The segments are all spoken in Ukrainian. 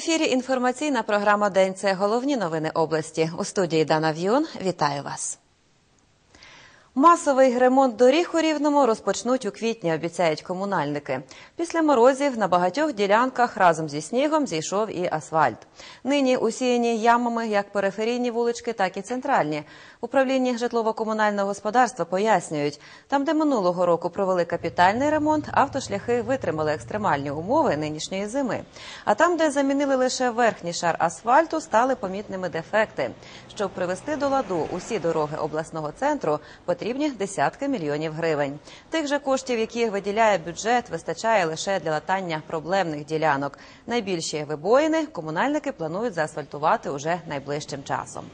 Ефірі інформаційна програма День. Це головні новини області. У студії Дана В'юн. Вітаю вас. Масовий ремонт доріг у Рівному розпочнуть у квітні, обіцяють комунальники. Після морозів на багатьох ділянках разом зі снігом зійшов і асфальт. Нині усіяні ямами як периферійні вулички, так і центральні. В управлінні житлово-комунального господарства пояснюють, там, де минулого року провели капітальний ремонт, автошляхи витримали екстремальні умови нинішньої зими. А там, де замінили лише верхній шар асфальту, стали помітними дефекти. Щоб привести до ладу усі дороги обласного центру, потрібні десятки мільйонів гривень. Тих же коштів, які виділяє бюджет, вистачає лише для латання проблемних ділянок. Найбільші вибоїни комунальники планують заасфальтувати уже найближчим часом.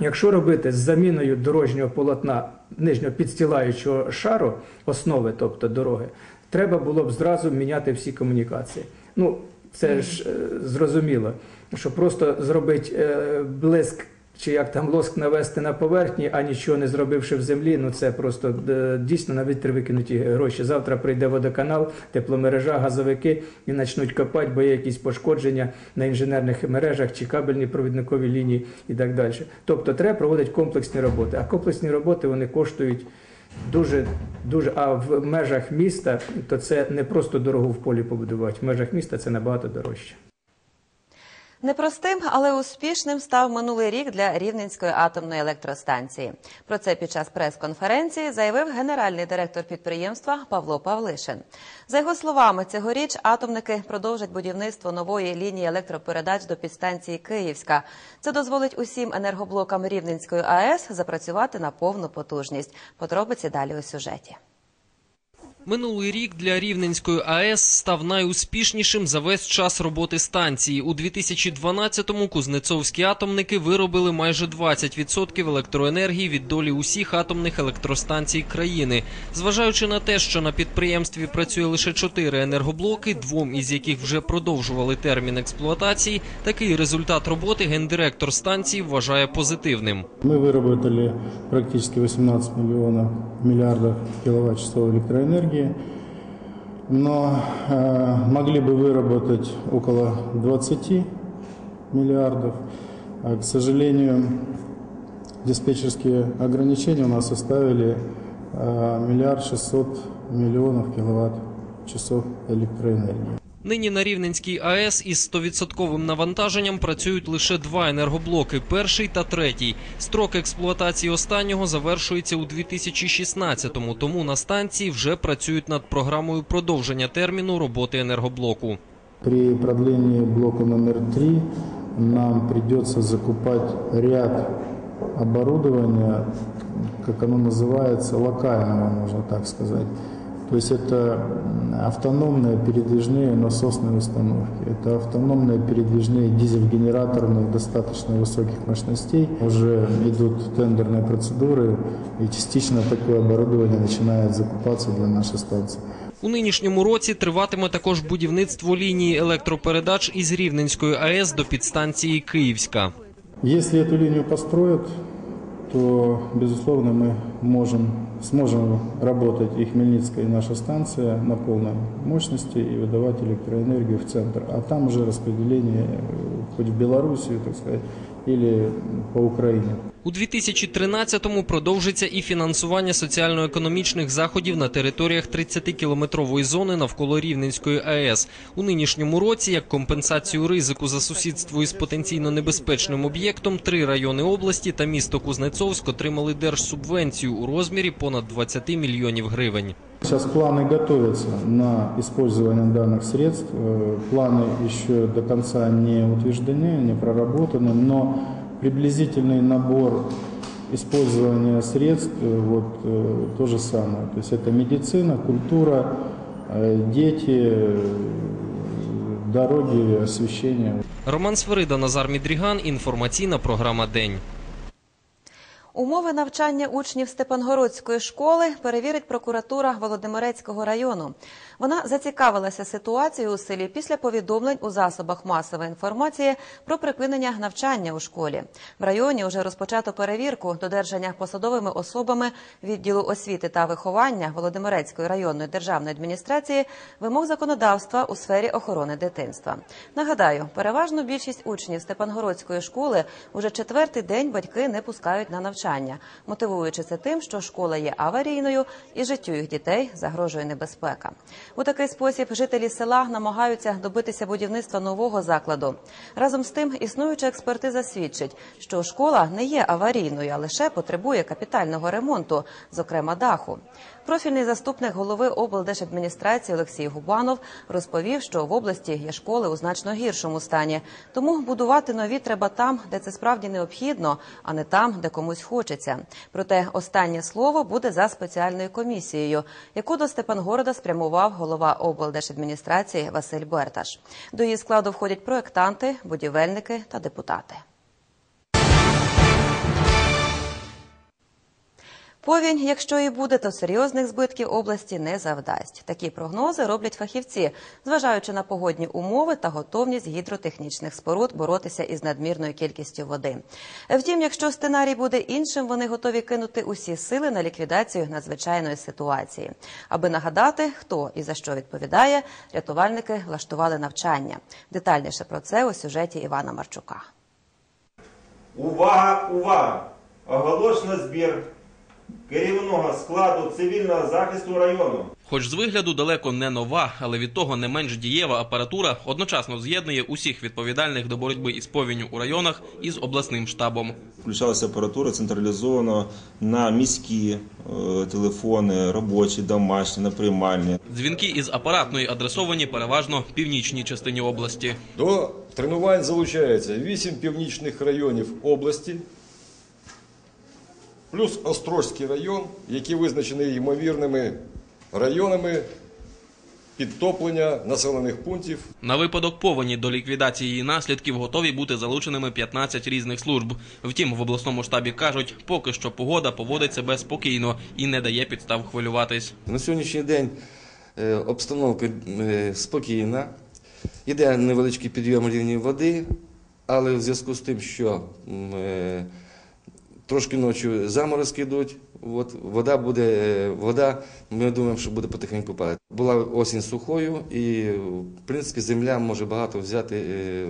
Якщо робити з заміною дорожнього полотна нижнього підстилаючого шару, основи, тобто дороги, треба було б зразу міняти всі комунікації. Ну, це ж е, зрозуміло, що просто зробити е, блиск чи як там лоск навести на поверхні, а нічого не зробивши в землі, ну це просто е, дійсно на вітер викинуті гроші. Завтра прийде водоканал, тепломережа, газовики і почнуть копати, бо є якісь пошкодження на інженерних мережах чи кабельні провідникові лінії і так далі. Тобто треба проводити комплексні роботи. А комплексні роботи вони коштують. Дуже дуже, а в межах міста то це не просто дорогу в полі побудувати. В межах міста це набагато дорожче. Непростим, але успішним став минулий рік для Рівненської атомної електростанції. Про це під час прес-конференції заявив генеральний директор підприємства Павло Павлишин. За його словами, цьогоріч атомники продовжать будівництво нової лінії електропередач до підстанції Київська. Це дозволить усім енергоблокам Рівненської АЕС запрацювати на повну потужність. Подробиці далі у сюжеті. Минулий рік для Рівненської АЕС став найуспішнішим за весь час роботи станції. У 2012-му кузнецовські атомники виробили майже 20% електроенергії від долі усіх атомних електростанцій країни. Зважаючи на те, що на підприємстві працює лише 4 енергоблоки, двом із яких вже продовжували термін експлуатації, такий результат роботи гендиректор станції вважає позитивним. Мы выработали практически 18 миллионов миллиардов киловатт-часов электроэнергии, но э, могли бы выработать около 20 миллиардов. А, к сожалению, диспетчерские ограничения у нас составили э, миллиард шестьсот миллионов киловатт-часов электроэнергии. Нині на Рівненській АЕС із 100% навантаженням працюють лише два енергоблоки перший та третій. Строк експлуатації останнього завершується у 2016-му, тому на станції вже працюють над програмою продовження терміну роботи енергоблоку. При продлении блока номер 3 нам придется закупать ряд оборудования, как оно называется, локального, можно так сказать. То есть это м, автономные передвижные насосные установки, это автономные передвижные дизель-генераторные достаточно высоких мощностей. Уже идут тендерные процедуры, и частично такое оборудование начинает закупаться для нашей станции. У нинішньому році триватиме також будівництво лінії електропередач із Рівненської АЕС до підстанції Київська. Если эту линию построят, то, безусловно, мы можем, сможем работать и Хмельницкая, и наша станция на полной мощности и выдавать электроэнергию в центр. А там уже распределение э, хоть в Белоруссию, так сказать, или по Украине. У 2013-му продовжиться і фінансування соціально-економічних заходів на територіях 30-кілометрової зони навколо Рівненської АЕС. У нинішньому році, як компенсацію ризику за сусідство із потенційно небезпечним об'єктом, три райони області та місто Кузнецовськ отримали держсубвенцію у розмірі понад 20 мільйонів гривень. Сейчас планы готовятся на использование данных средств. Э, Планы еще до конца не утверждены, не проработаны, но приблизительный набор использования средств э, вот, э, то же самое. То есть это медицина, культура, э, дети, э, дороги, освещение. Роман Свирида, Назар Мідріган. Інформаційна програма День. Умови навчання учнів Степангородської школи перевірить прокуратура Володимирецького району. Вона зацікавилася ситуацією у селі після повідомлень у засобах масової інформації про припинення навчання у школі. В районі вже розпочато перевірку додержання посадовими особами відділу освіти та виховання Володимирецької районної державної адміністрації вимог законодавства у сфері охорони дитинства. Нагадаю, переважну більшість учнів Степангородської школи уже четвертий день батьки не пускають на навчання, мотивуючи це тим, що школа є аварійною і життю їх дітей загрожує небезпека. У такий спосіб жителі села намагаються добитися будівництва нового закладу. Разом з тим, існуюча експертиза свідчить, що школа не є аварійною, а лише потребує капітального ремонту, зокрема даху. Профільний заступник голови облдержадміністрації Олексій Губанов розповів, що в області є школи у значно гіршому стані. Тому будувати нові треба там, де це справді необхідно, а не там, де комусь хочеться. Проте останнє слово буде за спеціальною комісією, яку до Степангорода спрямував голова облдержадміністрації Василь Берташ. До її складу входять проектанти, будівельники та депутати. Повінь, якщо і буде, то серйозних збитків області не завдасть. Такі прогнози роблять фахівці, зважаючи на погодні умови та готовність гідротехнічних споруд боротися із надмірною кількістю води. Втім, якщо сценарій буде іншим, вони готові кинути усі сили на ліквідацію надзвичайної ситуації. Аби нагадати, хто і за що відповідає, рятувальники влаштували навчання. Детальніше про це у сюжеті Івана Марчука. Увага, увага! Оголошено збір керівного складу цивільного захисту району. Хоч з вигляду далеко не нова, але від того не менш дієва апаратура одночасно з'єднує усіх відповідальних до боротьби із повінню у районах із обласним штабом. Включалася апаратура централізовано на міські е, телефони, робочі, домашні, на приймальні. Дзвінки із апаратної адресовані переважно північній частині області. До тренувань залучається 8 північних районів області, плюс Острозький район, який визначений ймовірними районами підтоплення населених пунктів На випадок повені до ліквідації її наслідків готові бути залученими 15 різних служб. Втім, в обласному штабі кажуть, поки що погода поводить себе спокійно і не дає підстав хвилюватись. На сьогоднішній день е, обстановка е, спокійна. Іде невеличкий підйом рівня води, але в зв'язку з тим, що е, трошки ночі заморозки йдуть, от, вода буде, е, вода, ми думаємо, що буде потихеньку падати. Була осінь сухою і, в принципі, земля може багато взяти е,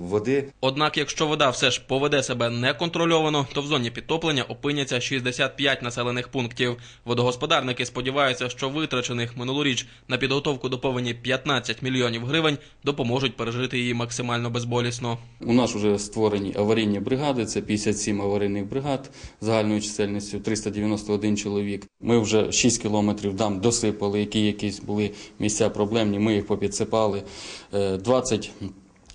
води. Однак, якщо вода все ж поведе себе неконтрольовано, то в зоні підтоплення опиняться 65 населених пунктів. Водогосподарники сподіваються, що витрачених минулоріч на підготовку до повені 15 мільйонів гривень допоможуть пережити її максимально безболісно. У нас вже створені аварійні бригади, це 57 аварійних бригад загальною чисельністю 391 чоловік. Ми вже 6 кілометрів дам досипали, які якісь були місця проблемні, ми їх попідсипали. Е, 20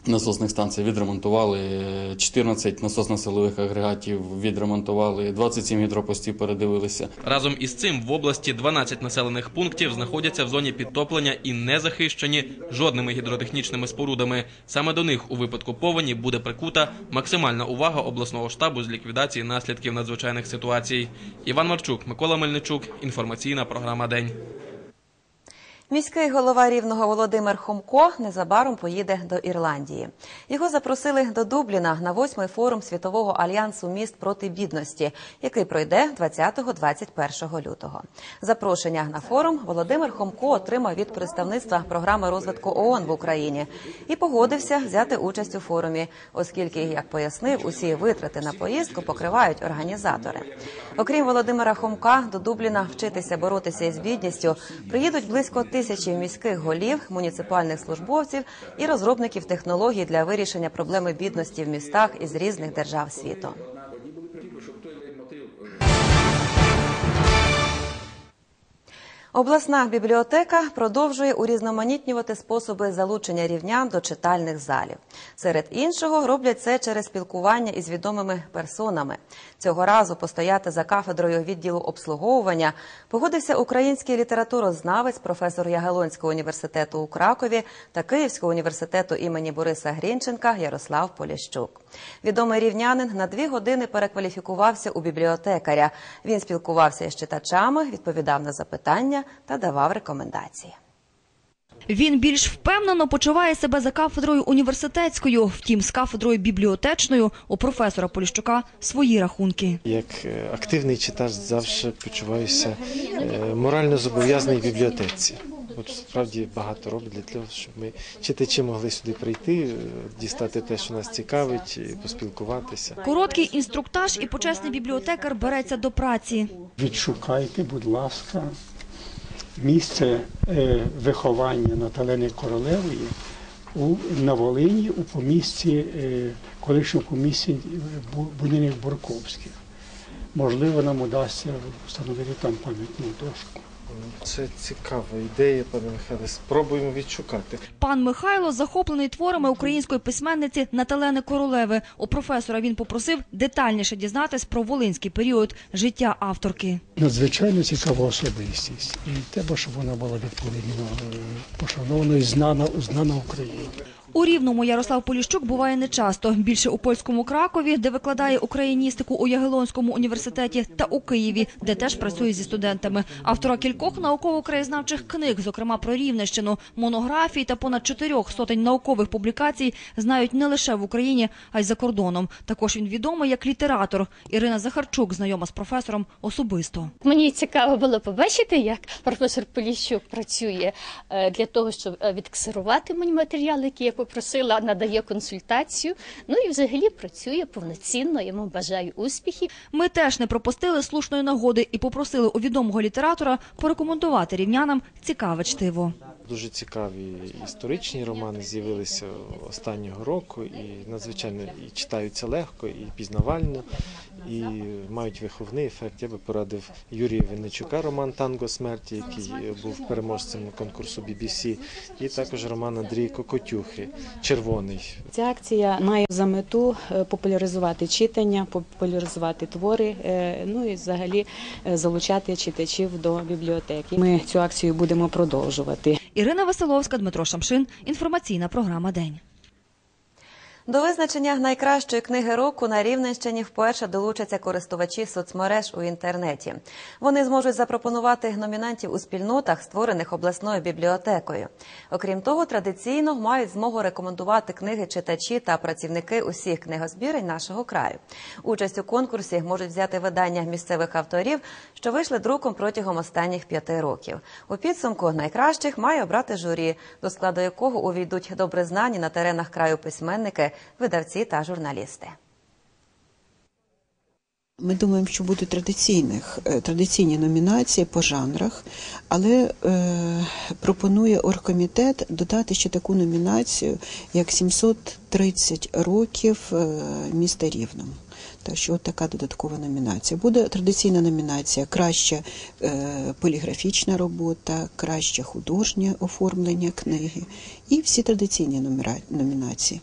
насосних станцій відремонтували, е, 14 насосно-силових агрегатів відремонтували, 27 гідропостів передивилися. Разом із цим в області 12 населених пунктів знаходяться в зоні підтоплення і не захищені жодними гідротехнічними спорудами. Саме до них у випадку повені буде прикута максимальна увага обласного штабу з ліквідації наслідків надзвичайних ситуацій. Іван Марчук, Микола Мельничук. Інформаційна програма День. Міський голова рівного Володимир Хомко незабаром поїде до Ірландії. Його запросили до Дубліна на восьмий форум світового альянсу міст проти бідності, який пройде 20-21 лютого. Запрошення на форум Володимир Хомко отримав від представництва програми розвитку ООН в Україні і погодився взяти участь у форумі, оскільки, як пояснив, усі витрати на поїздку покривають організатори. Окрім Володимира Хомка, до Дубліна вчитися боротися із бідністю приїдуть близько тисячі міських голів, муніципальних службовців і розробників технологій для вирішення проблеми бідності в містах із різних держав світу. Обласна бібліотека продовжує урізноманітнювати способи залучення рівнян до читальних залів. Серед іншого роблять це через спілкування із відомими персонами. Цього разу постояти за кафедрою відділу обслуговування погодився український літературознавець, професор Ягелонського університету у Кракові та Київського університету імені Бориса Грінченка Ярослав Поліщук. Відомий рівнянин на дві години перекваліфікувався у бібліотекаря. Він спілкувався із читачами, відповідав на запитання та давав рекомендації. Він більш впевнено почуває себе за кафедрою університетською, втім, з кафедрою бібліотечною у професора Поліщука свої рахунки. Як е, активний читач завжди почуваюся е, морально зобов'язаний в бібліотеці. От справді багато роблять для того, щоб ми читачі могли сюди прийти, е, дістати те, що нас цікавить, і поспілкуватися. Короткий інструктаж і почесний бібліотекар береться до праці. Відшукайте, будь ласка, місце е, виховання Наталени Королевої у, на Волині у помісті, е, колишньому помісті е, Бу- Бурковських. Можливо, нам удасться встановити там пам'ятну дошку. Це цікава ідея, пане Михайле. Спробуємо відшукати. Пан Михайло захоплений творами української письменниці Наталени Королеви. У професора він попросив детальніше дізнатись про волинський період життя авторки. Надзвичайно цікава особистість. І треба, щоб вона була відповідно е, пошанована і знана, знана Україні. У Рівному Ярослав Поліщук буває нечасто. Більше у польському Кракові, де викладає україністику у Ягелонському університеті, та у Києві, де теж працює зі студентами. Автора кількох науково-краєзнавчих книг, зокрема про Рівненщину, монографій та понад чотирьох сотень наукових публікацій, знають не лише в Україні, а й за кордоном. Також він відомий як літератор. Ірина Захарчук, знайома з професором особисто. Мені цікаво було побачити, як професор Поліщук працює е, для того, щоб е, відксерувати мені матеріали, які я попросила, надає консультацію. Ну і взагалі працює повноцінно. Йому бажаю успіхів. Ми теж не пропустили слушної нагоди і попросили у відомого літератора порекомендувати рівнянам цікаве чтиво. Дуже цікаві історичні романи з'явилися останнього року і надзвичайно і читаються легко, і пізнавально, і мають виховний ефект. Я би порадив Юрія Винничука роман Танго смерті, який був переможцем конкурсу BBC, і також роман Андрія Кокотюхи Червоний. Ця акція має за мету е, популяризувати читання, популяризувати твори, е, ну і взагалі е, залучати читачів до бібліотеки. Ми цю акцію будемо продовжувати. Ірина Василовська, Дмитро Шамшин. Інформаційна програма День. До визначення найкращої книги року на Рівненщині вперше долучаться користувачі соцмереж у інтернеті. Вони зможуть запропонувати номінантів у спільнотах, створених обласною бібліотекою. Окрім того, традиційно мають змогу рекомендувати книги читачі та працівники усіх книгозбірень нашого краю. Участь у конкурсі можуть взяти видання місцевих авторів, що вийшли друком протягом останніх п'яти років. У підсумку найкращих має обрати журі, до складу якого увійдуть добре знані на теренах краю письменники, видавці та журналісти. Ми думаємо, що будуть традиційних е, традиційні номінації по жанрах, але е, пропонує оргкомітет додати ще таку номінацію, як 730 років е, міста Рівном. Так що от така додаткова номінація. Буде традиційна номінація краща е, поліграфічна робота, краще художнє оформлення книги і всі традиційні номінації.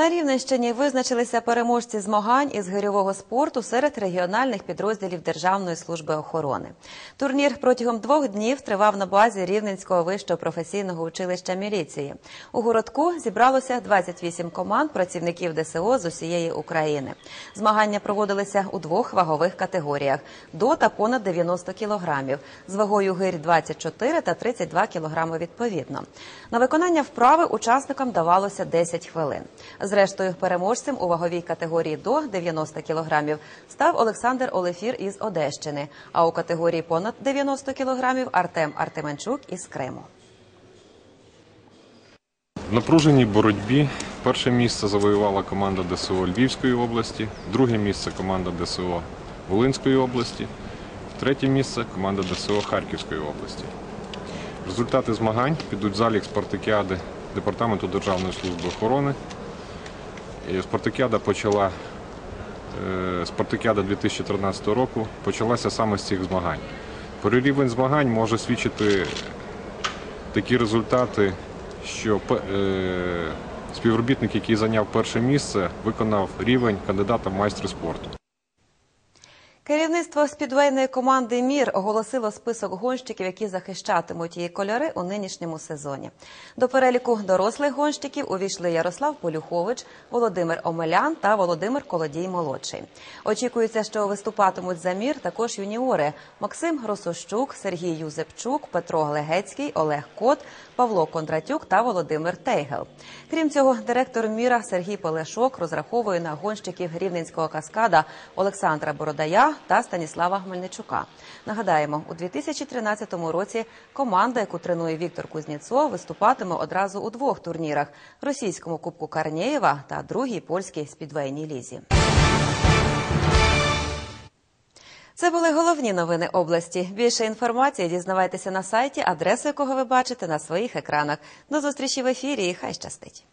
На Рівненщині визначилися переможці змагань із гирьового спорту серед регіональних підрозділів Державної служби охорони. Турнір протягом двох днів тривав на базі Рівненського вищого професійного училища міліції. У городку зібралося 28 команд працівників ДСО з усієї України. Змагання проводилися у двох вагових категоріях до та понад 90 кілограмів, з вагою гирь 24 та 32 кілограми відповідно. На виконання вправи учасникам давалося 10 хвилин. Зрештою, переможцем у ваговій категорії до 90 кілограмів став Олександр Олефір із Одещини, а у категорії понад 90 кілограмів Артем Артеменчук із Криму. В напруженій боротьбі перше місце завоювала команда ДСО Львівської області, друге місце команда ДСО Волинської області, третє місце команда ДСО Харківської області. Результати змагань підуть залік спартакіади Департаменту Державної служби охорони. І спартакіада почала е, спартакіада 2013 року почалася саме з цих змагань. Про рівень змагань може свідчити такі результати, що е, співробітник, який зайняв перше місце, виконав рівень кандидата в майстри спорту. Керівництво спідвейної команди Мір оголосило список гонщиків, які захищатимуть її кольори у нинішньому сезоні. До переліку дорослих гонщиків увійшли Ярослав Полюхович, Володимир Омелян та Володимир Колодій молодший. Очікується, що виступатимуть за мір також юніори Максим Росощук, Сергій Юзепчук, Петро Глегецький, Олег Кот, Павло Кондратюк та Володимир Тейгел. Крім цього, директор міра Сергій Пелешок розраховує на гонщиків рівненського каскада Олександра Бородая та Станіслава Хмельничука. Нагадаємо, у 2013 році команда, яку тренує Віктор Кузніцов, виступатиме одразу у двох турнірах: російському кубку Карнєєва та другій польській спідвейній лізі. Це були головні новини області. Більше інформації дізнавайтеся на сайті, адресу якого ви бачите на своїх екранах. До зустрічі в ефірі і хай щастить.